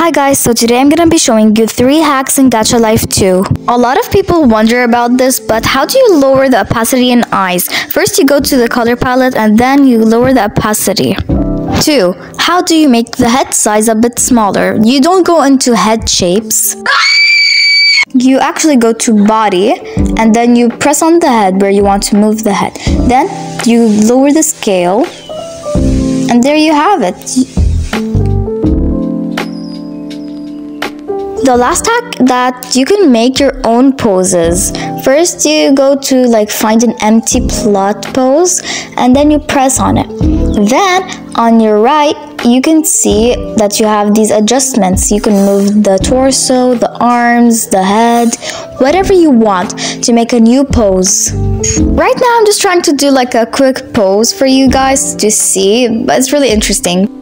Hi guys, so today I'm gonna be showing you 3 hacks in Gacha Life 2. A lot of people wonder about this, but how do you lower the opacity in eyes? First you go to the color palette and then you lower the opacity. 2. How do you make the head size a bit smaller? You don't go into head shapes. You actually go to body and then you press on the head where you want to move the head. Then you lower the scale and there you have it. The last hack that you can make your own poses. First you go to like find an empty plot pose and then you press on it. Then on your right you can see that you have these adjustments. You can move the torso, the arms, the head, whatever you want to make a new pose. Right now I'm just trying to do like a quick pose for you guys to see, but it's really interesting.